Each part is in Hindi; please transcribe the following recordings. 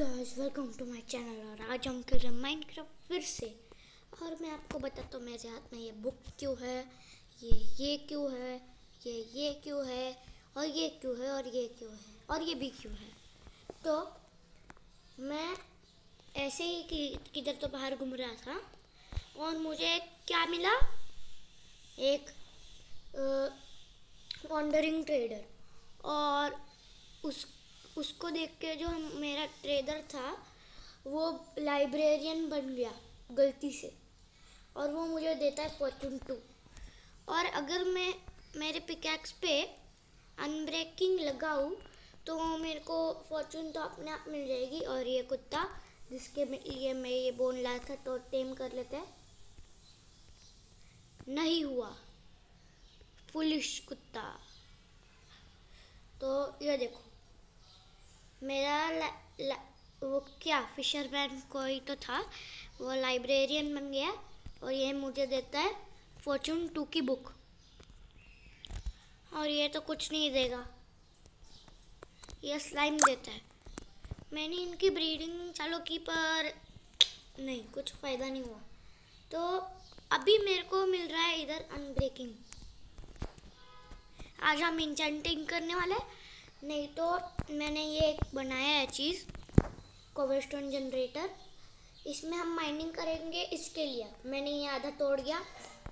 Guys welcome to my channel और आज हम कर रहे हैं माइनक्राफ्ट फिर से। और मैं आपको बताता हूँ, मेरे हाथ में ये बुक क्यों है, ये ये क्यों है, ये ये क्यों है, और ये क्यों है, और ये क्यों है, और ये भी क्यों है। तो मैं ऐसे ही कि किधर तो बाहर घूम रहा था, और मुझे क्या मिला? एक वॉन्डरिंग ट्रेडर और उस उसको देख के जो हम, मेरा ट्रेडर था, वो लाइब्रेरियन बन गया, गलती से। और वो मुझे देता है फॉर्चून टू और अगर मैं, मेरे पिकैक्स पे अनब्रेकिंग लगाऊँ तो मेरे को फॉर्चून तो अपने आप मिल जाएगी। और ये कुत्ता, जिसके लिए मैं ये बोन लाया था तो टेम कर लेते हैं। नहीं हुआ। पुलिस कुत्ता। तो ये देखो। मेरा ला, ला, वो क्या फिशरमैन कोई तो था वो लाइब्रेरियन बन गया और ये मुझे देता है फॉर्चून टू की बुक और ये तो कुछ नहीं देगा। ये स्लाइम देता है। मैंने इनकी ब्रीडिंग चालू की पर नहीं कुछ फ़ायदा नहीं हुआ। तो अभी मेरे को मिल रहा है इधर अनब्रेकिंग आज हम इंचेंटिंग करने वाले हैं। नहीं तो मैंने ये एक बनाया है चीज़ कोवेस्टोन जनरेटर इसमें हम माइनिंग करेंगे इसके लिए। मैंने ये आधा तोड़ गया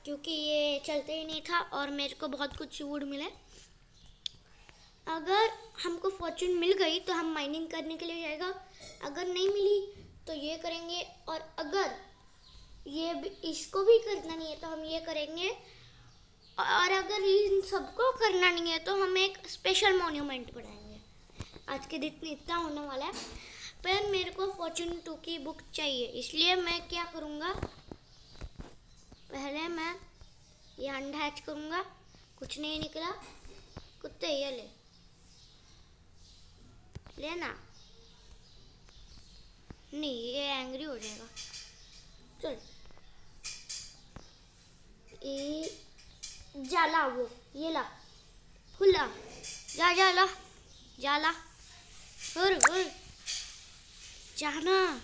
क्योंकि ये चलते ही नहीं था और मेरे को बहुत कुछ वुड मिले। अगर हमको फॉर्चून मिल गई तो हम माइनिंग करने के लिए जाएगा। अगर नहीं मिली तो ये करेंगे और अगर ये भी, इसको भी करना नहीं है तो हम ये करेंगे और अगर इन सबको करना नहीं है तो हम एक स्पेशल मोन्यूमेंट बनाएँगे। आज के दिन इतना होने वाला है। पर मेरे को फॉर्चून टू की बुक चाहिए, इसलिए मैं क्या करूँगा? पहले मैं ये अंडा हैच करूँगा, कुछ नहीं निकला, कुत्ते ये ले। लेना। नहीं, ये एंग्री हो जाएगा। चल। ये जाला वो, ये ला। हुला जा जा, ला। जाला हुर जाना।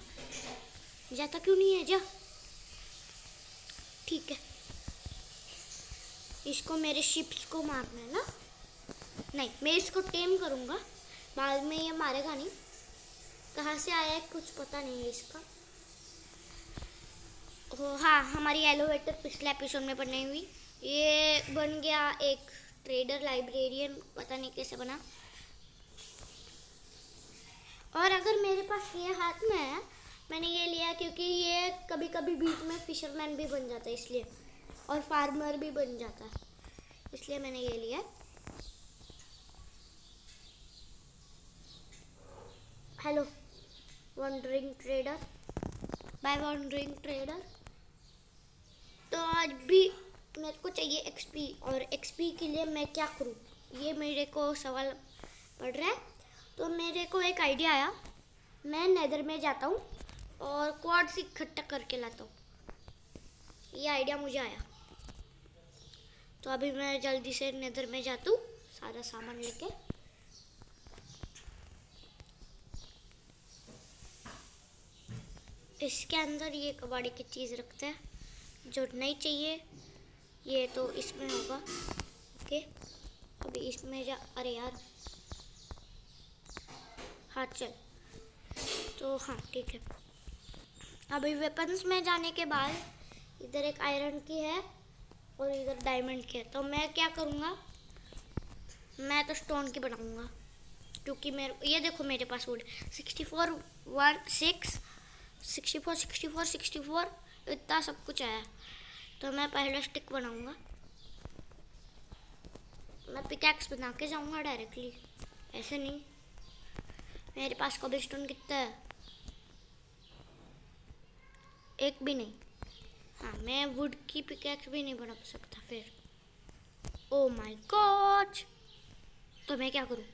जाता क्यों नहीं है? जा। ठीक है। इसको मेरे शिप्स को मारना है ना? नहीं, मैं इसको टेम करूँगा। बाद में ये मारेगा नहीं। कहाँ से आया है कुछ पता नहीं है इसका। हाँ हमारी एलोवेटर पिछले एपिसोड में बननी हुई। ये बन गया एक ट्रेडर लाइब्रेरियन पता नहीं कैसे बना। और अगर मेरे पास ये हाथ में है, मैंने ये लिया क्योंकि ये कभी कभी बीच में फिशरमैन भी बन जाता है इसलिए, और फार्मर भी बन जाता है। इसलिए मैंने ये लिया। Hello wandering trader bye wandering trader तो आज भी मेरे को चाहिए एक्सपी और एक्सपी के लिए मैं क्या करूँ? ये मेरे को सवाल पड़ रहा है। तो मेरे को एक आइडिया आया। मैं नेदर में जाता हूँ और क्वाड्स इकट्ठा करके लाता हूँ। ये आइडिया मुझे आया। तो अभी मैं जल्दी से नेदर में जाता हूँ, सारा सामान लेके। इसके अंदर ये कबाड़ी की चीज़ रखते हैं, जो नहीं चाहिए। ये तो इसमें होगा। ओके, अभी इसमें जा, अरे यार। हाँ चल। तो हाँ ठीक है। अभी वेपन्स में जाने के बाद इधर एक आयरन की है और इधर डायमंड की है। तो मैं क्या करूँगा? मैं तो स्टोन की बनाऊँगा। क्योंकि मेरे, ये देखो मेरे पास would sixty four one six sixty four sixty four sixty four इतना सब कुछ आया। तो मैं पहले स्टिक बनाऊँगा। मैं पिकैक्स बना के जाऊँगा डायरेक्टली ऐसे नहीं। मेरे पास कभी स्टोन कितना है? एक भी नहीं। हाँ मैं वुड की पिकैक्स भी नहीं बना सकता फिर। ओ माय गॉड तो मैं क्या करूँ?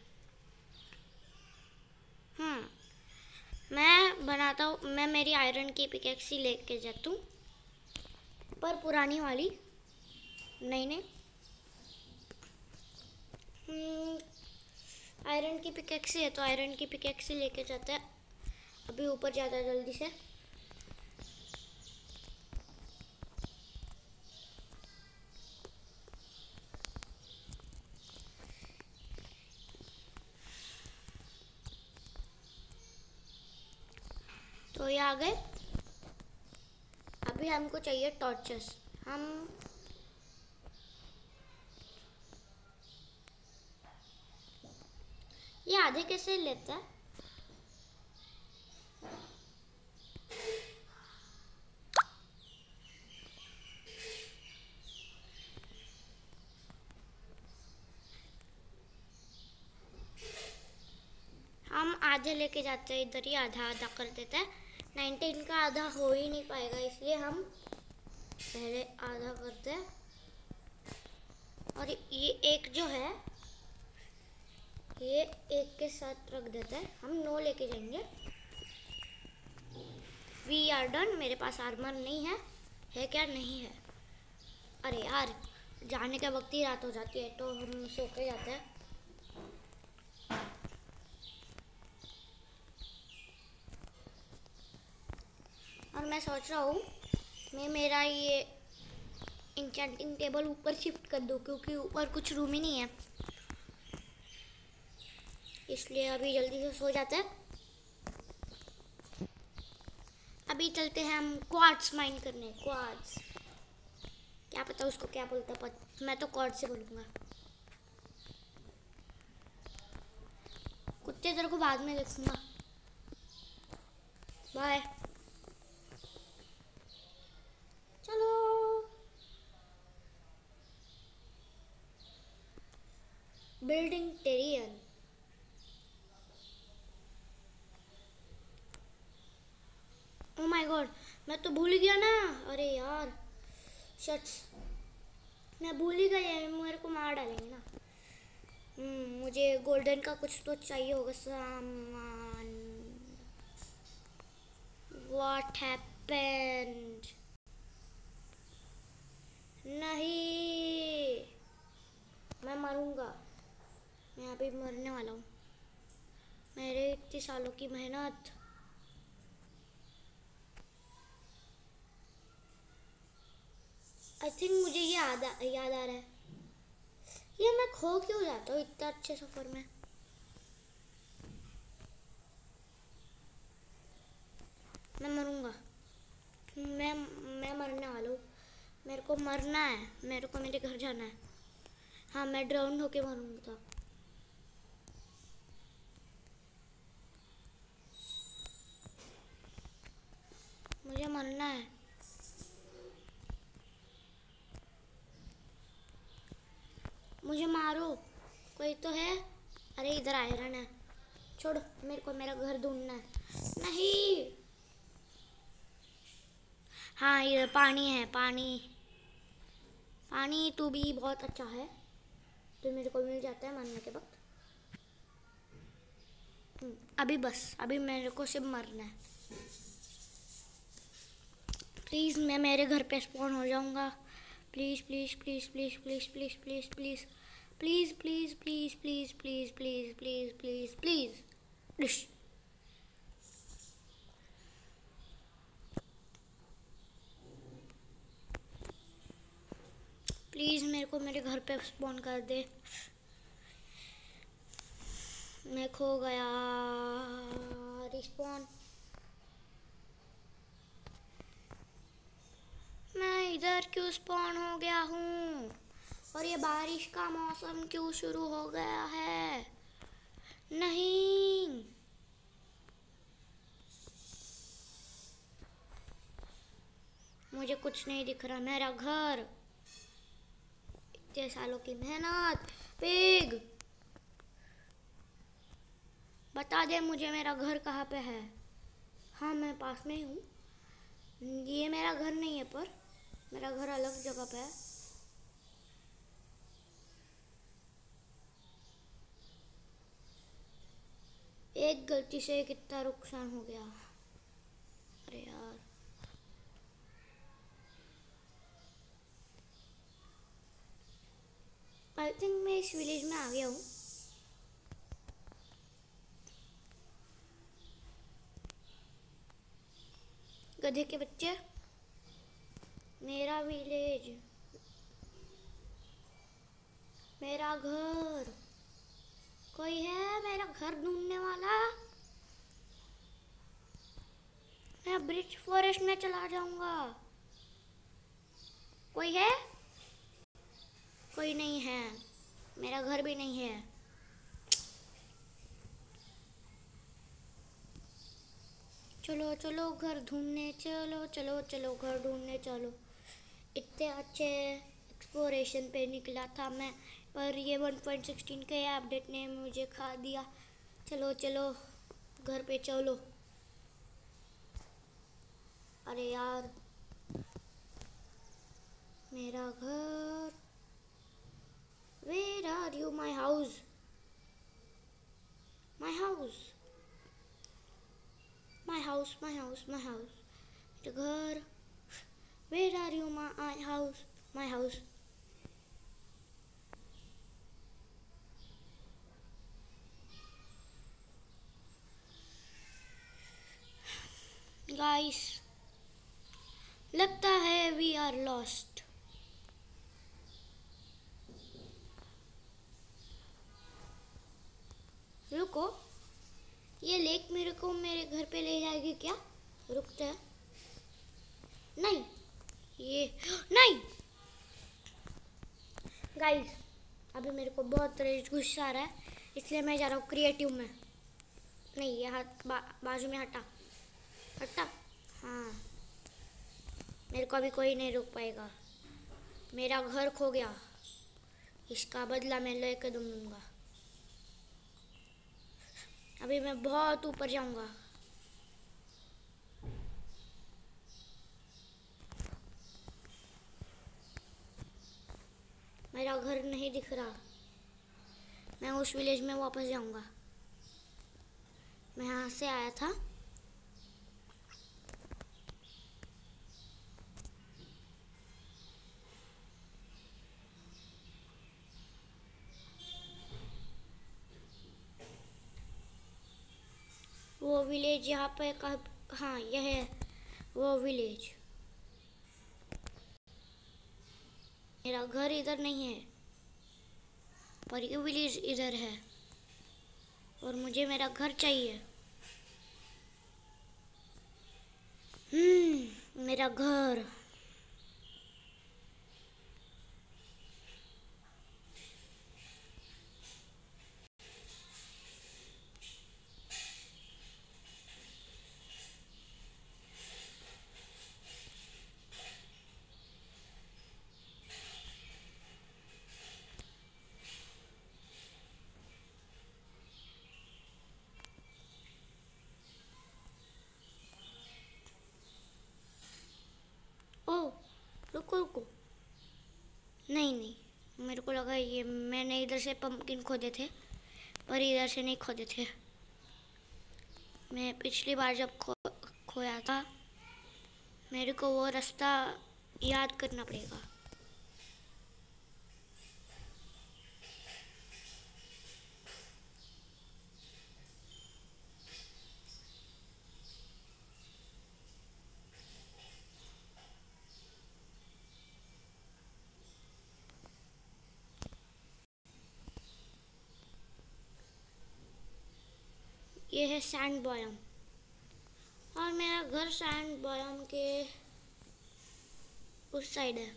हम्म मैं बनाता हूँ, मैं मेरी आयरन की पिकैक्स ही लेके जाता हूँ। पर पुरानी वाली। नहीं नहीं। आयरन की पिकेक्सी है तो आयरन की पिकेक्सी लेके जाते हैं। अभी ऊपर जाता है जल्दी से। तो ये आ गए। अभी हमको चाहिए टॉर्चेस हम ये आधे कैसे लेते हैं? हम आधे लेके जाते हैं, इधर ही आधा आधा कर देते हैं। नाइनटीन का आधा हो ही नहीं पाएगा, इसलिए हम पहले आधा करते हैं। और ये एक जो है, ये एक के साथ रख देते हैं। हम नौ लेके जाएँगे। वी आर डन मेरे पास आर्मर नहीं है। है क्या? नहीं है। अरे यार, जाने के वक्त ही रात हो जाती है तो हम सो के जाते हैं। और मैं सोच रहा हूँ, मैं मेरा ये इंचेंटिंग टेबल ऊपर शिफ्ट कर दूँ, क्योंकि ऊपर कुछ रूम ही नहीं है। इसलिए अभी जल्दी से सो जाते हैं। अभी चलते हैं हम क्वार्ट्स माइन करने क्वार्ट्स क्या पता उसको क्या बोलता पत मैं तो कॉर्ड से बोलूँगा। कुत्ते तेरे को बाद में देखूँगा। बाय चलो building terrain oh my God मैं तो भूल गया ना अरे यार शट्स मैं भूल ही गया मेरे को मार डालेंगे ना। हम्म, मुझे गोल्डन का कुछ तो चाहिए होगा सामान। वॉट हैपेंड नहीं। मैं मरूँगा। मैं अभी मरने वाला हूँ। मेरे इतने सालों की मेहनत। आई थिंक मुझे ये याद याद आ रहा है। ये मैं खो क्यों जाता हूँ इतना अच्छे सफ़र में? मैं मरूँगा। मैं मैं मरने वाला हूँ। मेरे को मरना है। मेरे को मेरे घर जाना है। हाँ मैं ड्राउन होके मरूँगा। मुझे मरना है। मुझे मारो। कोई तो है। अरे इधर आयरन है। छोड़ मेरे को मेरा घर ढूंढना है। नहीं। हाँ इधर पानी है पानी। पानी तो भी बहुत अच्छा है। तो मेरे को मिल जाता है मरने के वक्त। हम्म, अभी बस अभी मेरे को सिर्फ़ मरना है। प्लीज़ मैं मेरे घर पे स्पॉन हो जाऊँगा। Please please please please please please please please please please please please please please please please please please please मेरे को मेरे घर पे स्पॉन कर दे मैं खो गया रिस्पॉन मैं इधर क्यों स्पॉन हो गया हूँ? और ये बारिश का मौसम क्यों शुरू हो गया है? नहीं। मुझे कुछ नहीं दिख रहा, मेरा घर। इतने सालों की मेहनत, पिग। बता दे मुझे मेरा घर कहाँ पे है? हाँ मैं पास में ही हूँ। ये मेरा घर नहीं है पर मेरा घर अलग जगह पे है। एक गलती से कितना नुकसान हो गया। अरे यार। आई थिंक मैं इस विलेज में आ गया हूँ। गधे के बच्चे। मेरा विलेज, मेरा घर। कोई है मेरा घर ढूँढने वाला? मैं ब्रिज फॉरेस्ट में चला जाऊँगा। कोई है? कोई नहीं है। मेरा घर भी नहीं है। चलो चलो, घर ढूँढने, चलो चलो चलो, घर ढूँढने, चलो। इतने अच्छे एक्सप्लोरेशन पे निकला था मैं, पर ये 1.16 के अपडेट ने मुझे खा दिया। चलो चलो, घर पे चलो। अरे यार, मेरा घर। Where are you my house my house my house my house my house घर। Where are you my house my house guys लगता है वी आर लॉस्ट रुको। ये लेक मेरे को मेरे घर पे ले जाएगी क्या? रुकते हैं। नहीं। ये नहीं। गाइस अभी मेरे को बहुत रेज गुस्सा आ रहा है इसलिए मैं जा रहा हूँ क्रिएटिव में। नहीं ये हाथ बा, बाजू में हटा। हटा? हाँ। मेरे को अभी कोई नहीं रोक पाएगा। मेरा घर खो गया। इसका बदला मैं लेकर दूँगा। अभी मैं बहुत ऊपर जाऊँगा। मेरा घर नहीं दिख रहा। मैं उस विलेज में वापस जाऊँगा। मैं यहाँ से आया था। वो विलेज यहाँ पे कब हाँ यह है वो विलेज मेरा घर इधर नहीं है, पर ये विलेज इधर है, और मुझे मेरा घर चाहिए। हम्म मेरा घर ओ रुको रुको नहीं नहीं। मेरे को लगा ये मैंने इधर से पंपकिन खोदे थे, पर इधर से नहीं खोदे थे। मैं पिछली बार जब खो, खोया था, मेरे को वो रास्ता याद करना पड़ेगा। ये है सैंड बॉयम। और मेरा घर सैंड बॉयम के उस साइड है।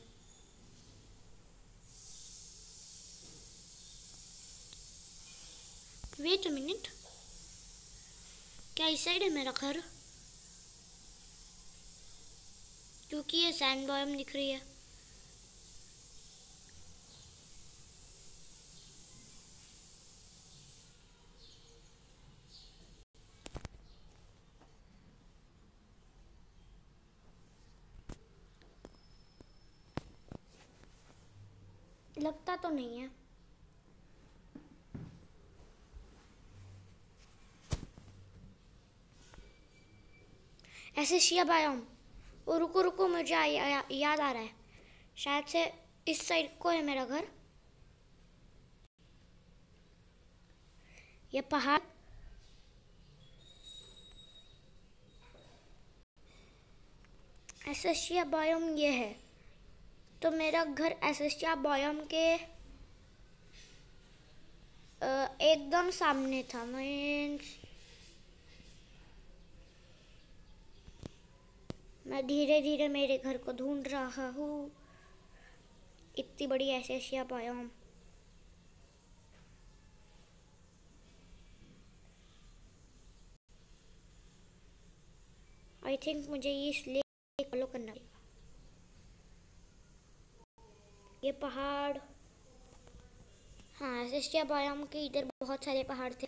वेट मिनट क्या इस साइड है मेरा घर? क्योंकि ये सैंड बॉयम दिख रही है लगता तो नहीं है। ऐसे शिया बायोम ओ रुको रुको मुझे या, याद आ रहा है। शायद से इस साइड को है मेरा घर। ये पहाड़। एसेशिया बायोम ये है। तो मेरा घर एसेशिया बायोम के एकदम सामने था मीन्स मैं धीरे धीरे मेरे घर को ढूंढ रहा हूँ। इतनी बड़ी एसेशिया हूँ आई थिंक मुझे ये इसलिए फॉलो करना ये पहाड़ हाँ एशिया बायाम के इधर बहुत सारे पहाड़ थे।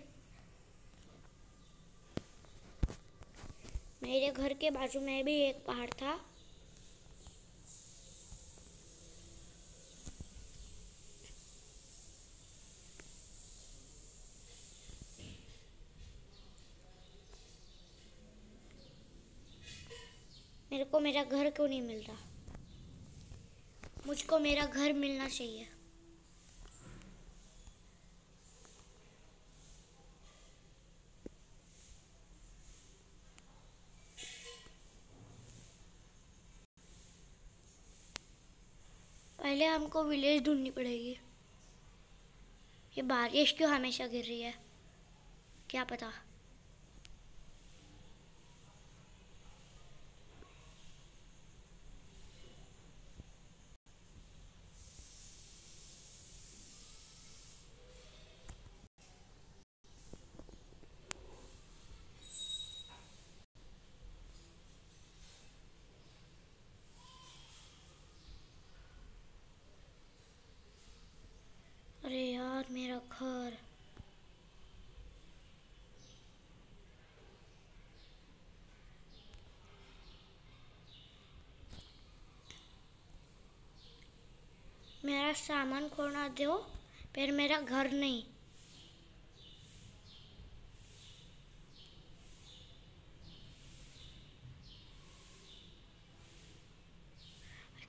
मेरे घर के बाजू में भी एक पहाड़ था। मेरे को मेरा घर क्यों नहीं मिल रहा? मुझको मेरा घर मिलना चाहिए। पहले हमको विलेज ढूंढनी पड़ेगी। ये बारिश क्यों हमेशा गिर रही है? क्या पता अरे यार मेरा घर मेरा सामान खोना दो, फिर मेरा घर नहीं।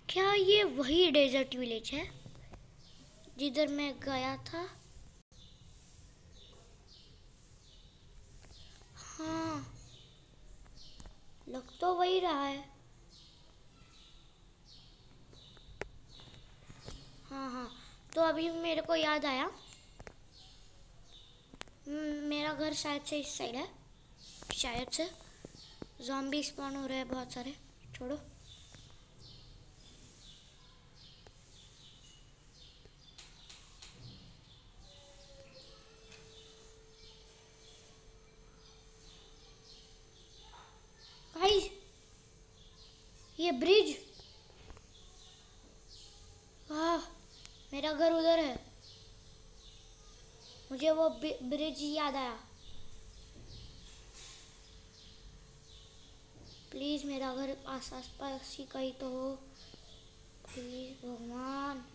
क्या ये वही डेजर्ट विलेज है, जिधर मैं गया था? हाँ लग तो वही रहा है। हाँ हाँ। तो अभी मेरे को याद आया। मेरा घर शायद से इस साइड है। शायद से। जॉम्बी स्पॉन हो रहे हैं बहुत सारे। छोड़ो। भाई, ये ब्रिज वाह मेरा घर उधर है। मुझे वो ब्रिज याद आया। प्लीज़ मेरा घर आस आस पास ही कहीं तो हो। प्लीज़ भगवान।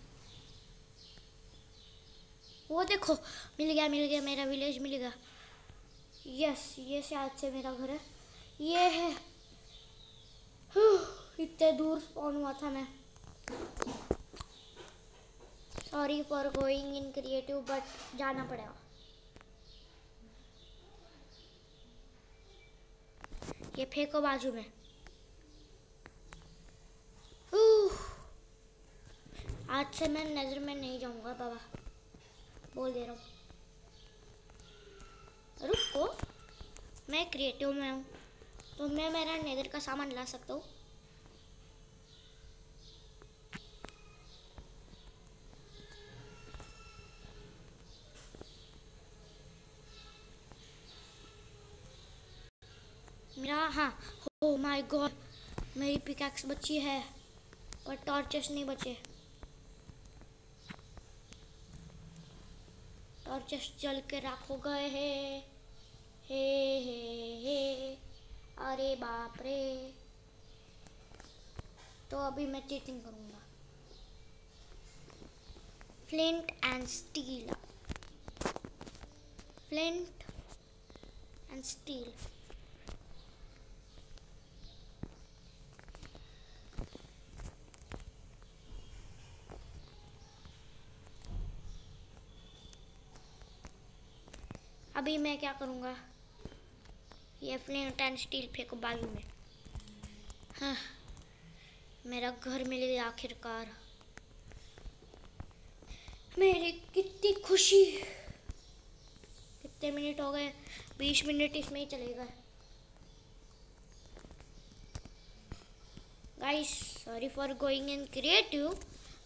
वो देखो, मिल गया मिल गया, मेरा विलेज मिल गया। यस, ये शायद से मेरा घर है। ये है। इतने दूर स्पॉन हुआ था मैं। Sorry for going in creative but जाना पड़ेगा। ये फेंको बाजू में। आज से मैं नज़र में नहीं जाऊँगा, बाबा। बोल दे रहा हूँ। रुको। मैं क्रिएटिव में हूँ। तो मैं मेरा नेदर का सामान ला सकता हूँ मेरा हाँ हो माय गॉड मेरी पिकैक्स बची है पर टॉर्चेस नहीं बचे। टॉर्चेस जल के राख हो गए हैं। हे हे हे, अरे बाप रे। तो अभी मैं चीटिंग करूँगा। Flint and steel flint and steel अभी मैं क्या करूँगा? ये फ्लेम एंड स्टील फेंको बाजू में। हाँ मेरा घर मिल गया आखिरकार। मेरी कितनी खुशी। कितने मिनट हो गए? बीस मिनट इसमें ही चले गए। Guys sorry for going in creative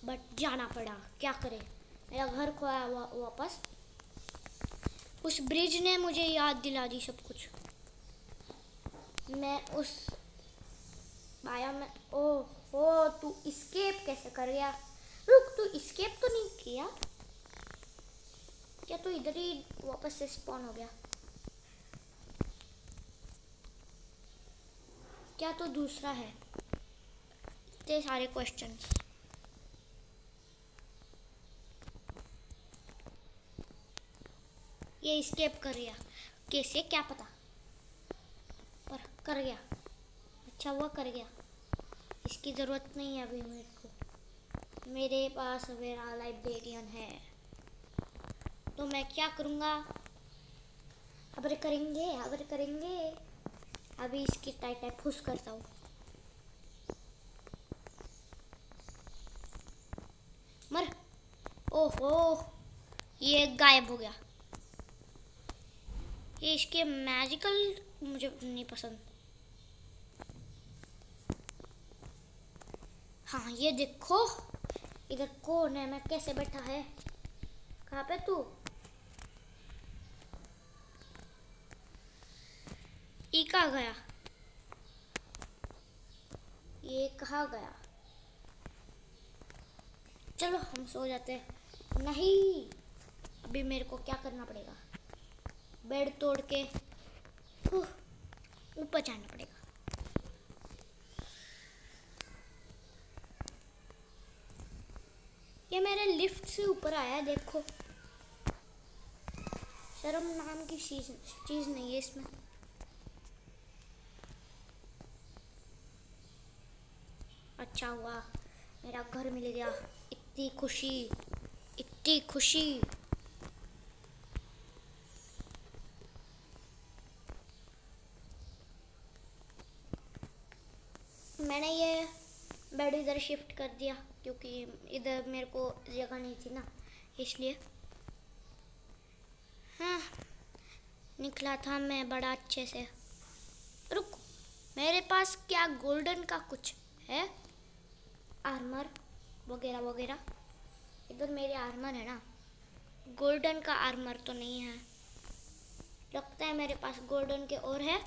but जाना पड़ा। क्या करें? मेरा घर खोया वापस। उस ब्रिज ने मुझे याद दिला दी सब कुछ। मैं उस आया मैं ओ ओ, तू स्केप कैसे कर गया? रुक, तू स्केप तो नहीं किया? क्या तू इधर ही वापस से स्पॉन हो गया? क्या तो दूसरा है? इतने सारे क्वेश्चंस ये स्केप कर गया। कैसे क्या पता? पर कर गया। अच्छा हुआ, कर गया। इसकी ज़रूरत नहीं है अभी मेरे को। मेरे पास मेरा लाइब्रेरियन है। तो मैं क्या करूँगा? अब करेंगे अब करेंगे। अभी इसकी टाइट टाइट फुस करता हूँ। मर। ओहो, ये गायब हो गया। ये इसके मैजिकल मुझे नहीं पसंद। हाँ ये देखो, इधर कौन है, मैं कैसे बैठा है? कहाँ पे तू? कहा गया? ये कहा गया? चलो, हम सो जाते हैं। नहीं, अभी मेरे को क्या करना पड़ेगा? बेड तोड़ के ऊपर जाना पड़ेगा। ये मेरे लिफ्ट से ऊपर आया, देखो। शर्म नाम की चीज़ चीज़ नहीं है इसमें। अच्छा हुआ, मेरा घर मिल गया। इतनी खुशी इतनी खुशी मैंने ये बेड इधर शिफ्ट कर दिया, क्योंकि इधर मेरे को जगह नहीं थी ना, इसलिए। हाँ निकला था मैं बड़ा अच्छे से। रुक, मेरे पास क्या गोल्डन का कुछ है? आर्मर वगैरह वगैरह। इधर मेरे आर्मर है ना। गोल्डन का आर्मर तो नहीं है। लगता है मेरे पास गोल्डन के और है।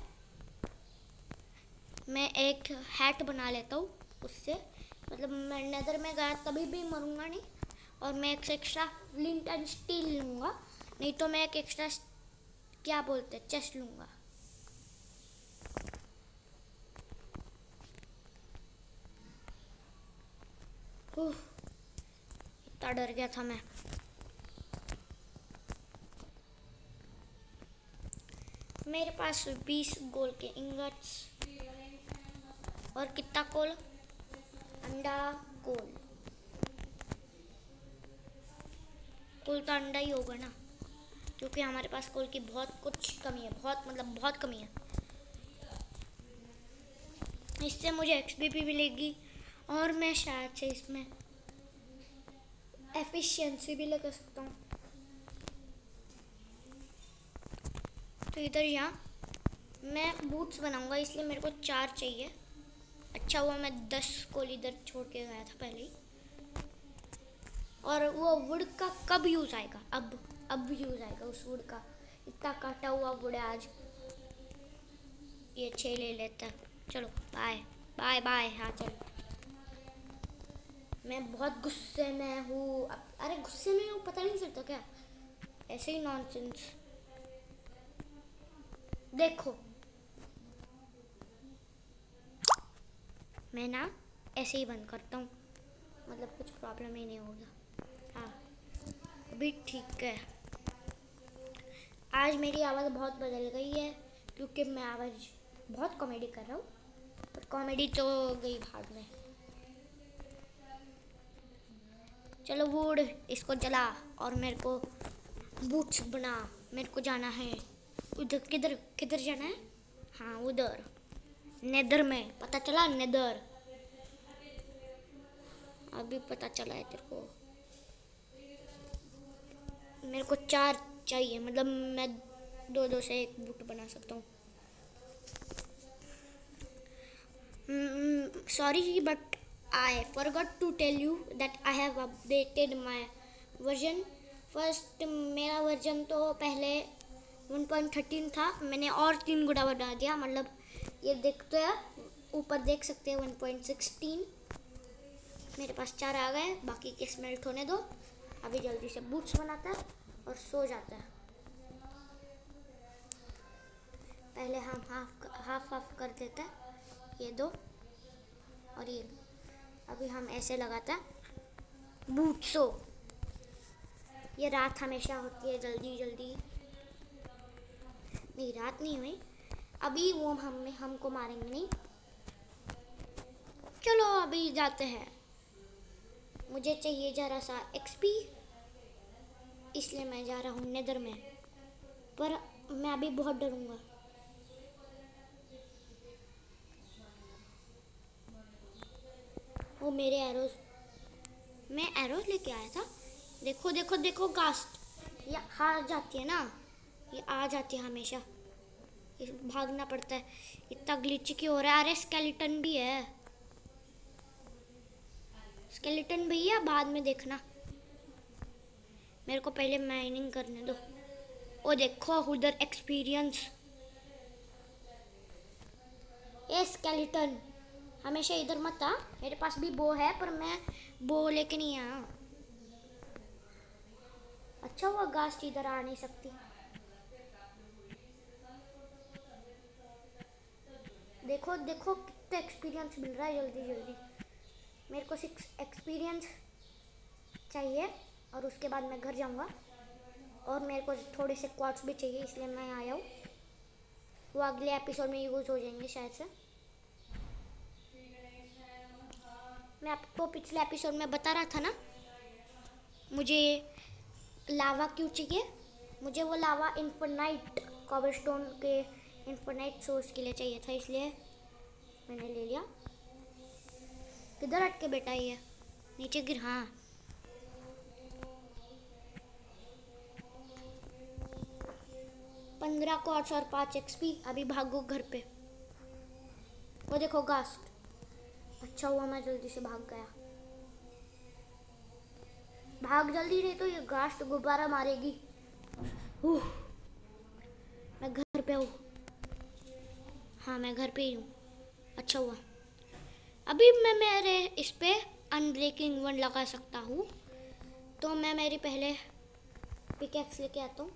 मैं एक हैट बना लेता हूँ। उससे। मतलब मैं नदर में गया, तभी भी मरूँगा नहीं। और मैं एक एक्स्ट्रा फ्लिंट एंड स्टील लूँगा। नहीं तो मैं एक एक्स्ट्रा क्या बोलते हैं चेस्ट लूँगा। इतना डर गया था मैं। मेरे पास बीस गोल के इंगट्स और कितना कोल अंडा कोल कोल तो अंडा ही होगा ना, क्योंकि हमारे पास कोल की बहुत कुछ कमी है, बहुत मतलब बहुत कमी है। इससे मुझे एक्सपी भी मिलेगी और मैं शायद से इसमें एफिशिएंसी भी लगा सकता हूँ। तो इधर यहाँ मैं बूट्स बनाऊँगा, इसलिए मेरे को चार चाहिए। अच्छा हुआ मैं दस कोल इधर छोड़ के गया था पहले ही। और वो वुड का कब यूज़ आएगा? अब अब यूज़ आएगा उस वुड का। इतना काटा हुआ वुड है आज। ये छः ले लेता चलो बाय बाय बाय हाँ चलो। मैं बहुत गुस्से में हूँ। अरे गुस्से में हूँ, पता नहीं चलता क्या? ऐसे ही नॉनसेंस देखो मैं ना ऐसे ही बंद करता हूँ। मतलब कुछ प्रॉब्लम ही नहीं होगा। हाँ अभी ठीक है। आज मेरी आवाज़ बहुत बदल गई है, क्योंकि मैं आवाज़ बहुत कॉमेडी कर रहा हूँ पर कॉमेडी तो गई भाग में। चलो वुड, इसको जला और मेरे को बूट्स बना। मेरे को जाना है। उधर किधर किधर जाना है? हाँ उधर। नेदर में, पता चला नेदर? अभी पता चला है तेरे को। मेरे को चार चाहिए मतलब मैं दो दो से एक बूट बना सकता हूँ। Sorry but I forgot to tell you that I have updated my version first मेरा वर्जन तो पहले 1.13 था, मैंने और तीन गुड़ा बना दिया मतलब ये देखते हैं ऊपर देख सकते हैं 1.16 मेरे पास चार आ गए, बाकी के स्मेल्ट होने दो। अभी जल्दी से बूट्स बनाता है और सो जाता है। पहले हम हाफ़ हाफ़ हाफ़ कर देते हैं, ये दो और ये अभी हम ऐसे लगाते हैं बूट्सो ये रात हमेशा होती है, जल्दी जल्दी। नहीं रात नहीं हुई। अभी वो हम, हमको मारेंगे नहीं। चलो अभी जाते हैं। मुझे चाहिए ज़रा सा एक्सपी इसलिए मैं जा रहा हूँ नेदर में। पर मैं अभी बहुत डरूँगा। वो मेरे एरोज मैं एरोज लेके आया था। देखो देखो देखो कास्ट ये हार जाती है ना? ये आ जाती है हमेशा। भागना पड़ता है। इतना ग्लिच क्यों हो रहा है? अरे स्केलेटन भी है। स्केलेटन भैया, बाद में देखना। मेरे को पहले माइनिंग करने दो। ओ देखो, उधर एक्सपीरियंस ये स्केलेटन हमेशा इधर मत आ। मेरे पास भी बो है, पर मैं बो लेके नहीं आया। अच्छा हुआ गास्ट इधर आ नहीं सकती। देखो देखो कितना एक्सपीरियंस मिल रहा है जल्दी जल्दी। मेरे को सिक्स एक्सपीरियंस चाहिए और उसके बाद मैं घर जाऊँगा। और मेरे को थोड़े से क्वार्ट्स भी चाहिए, इसलिए मैं आया हूँ। वो अगले एपिसोड में यूज़ हो जाएँगे शायद से। मैं आपको पिछले एपिसोड में बता रहा था ना, मुझे लावा क्यों चाहिए? मुझे वो लावा इन्फोनाइट कॉबरस्टोन के इन्फोनाइट सोर्स के लिए चाहिए था, इसलिए मैंने ले लिया। किधर अटके बेटा ये? नीचे गिर हाँ। पंद्रह कॉर्ड्स और पाँच एक्सपी अभी भागो घर पे। वो देखो गास्ट अच्छा हुआ मैं जल्दी से भाग गया। भाग जल्दी, नहीं तो ये गास्ट गुब्बारा मारेगी। मैं घर पे हूँ। हाँ मैं घर पे ही हूँ। अच्छा हुआ। अभी मैं मेरे इस पर अनब्रेकिंग वन लगा सकता हूँ। तो मैं मेरी पहले पिकेक्स लेके आता हूँ।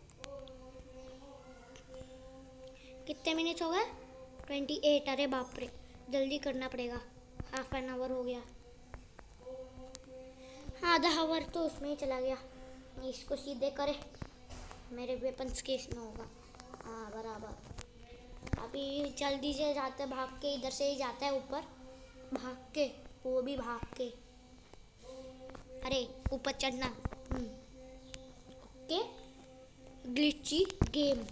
कितने मिनट हो गए? ट्वेंटी एट अरे बाप रे, जल्दी करना पड़ेगा। हाफ़ एन आवर हो गया। हाँ आधा आवर तो उसमें ही चला गया। इसको सीधे करे। मेरे वेपन्स केस में होगा। हाँ बराबर। अभी जल्दी से जाते भाग के, इधर से ही जाता है, ऊपर। भाग के, वो भी भाग के। अरे, ऊपर चढ़ना। हम्म। ओके। Glitchy game.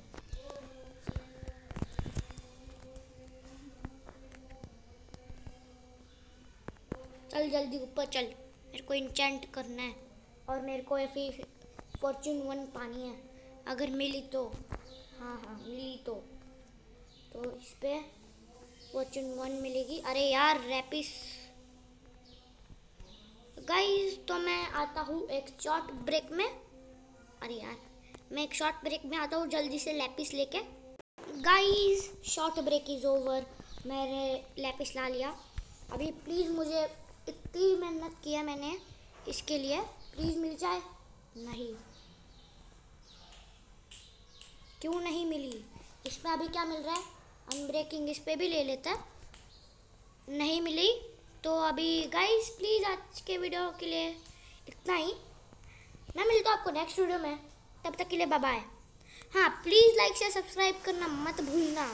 चल जल्दी ऊपर चल। मेरे को इंचेंट करना है और मेरे को फिर फॉर्चून वन पानी है। अगर मिली तो। हाँ हाँ मिली तो। तो इस पर फॉर्चून वन मिलेगी। अरे यार रैपिस गाइस तो मैं आता हूँ एक शॉर्ट ब्रेक में। अरे यार, मैं एक शॉर्ट ब्रेक में आता हूँ जल्दी से लैपिस लेके। Guys short break is over मैंने लैपिस ला लिया। अभी प्लीज़ मुझे इतनी मेहनत किया मैंने इसके लिए। प्लीज़ मिल जाए? नहीं। क्यों नहीं मिली? इसमें अभी क्या मिल रहा है? अनब्रेकिंग इस पर भी ले लेता नहीं मिली तो अभी गाइस प्लीज़ आज के वीडियो के लिए इतना ही। मैं मिलता हूँ आपको नेक्स्ट वीडियो में। तब तक के लिए बाय हाँ प्लीज़ लाइक शेयर सब्सक्राइब करना मत भूलना।